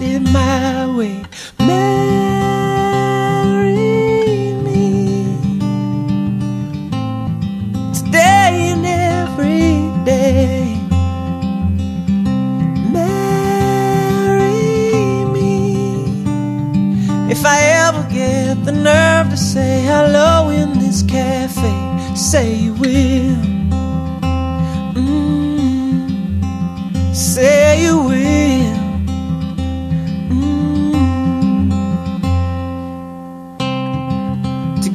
my way. Marry me every day. Marry me if I ever get the nerve to say hello in this cafe. Say you will.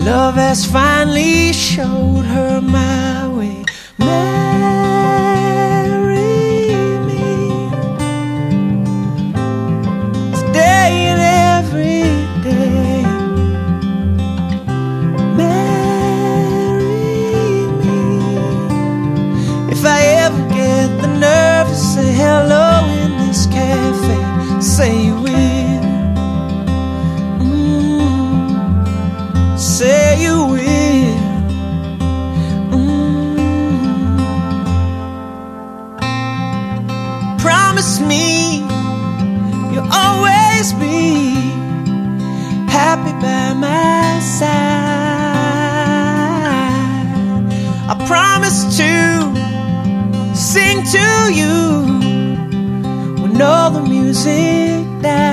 love has finally showed her my way. Marry me today and every day. Marry me if I ever get the nerve to say hello in this cafe. Say you me you'll always be happy by my side. I promise to sing to you when all the music dies.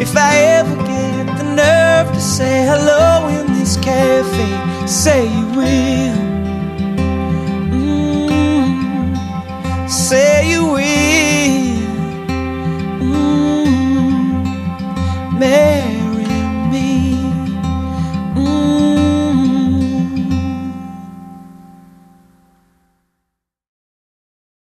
If I ever get the nerve to say hello in this cafe. Say you will.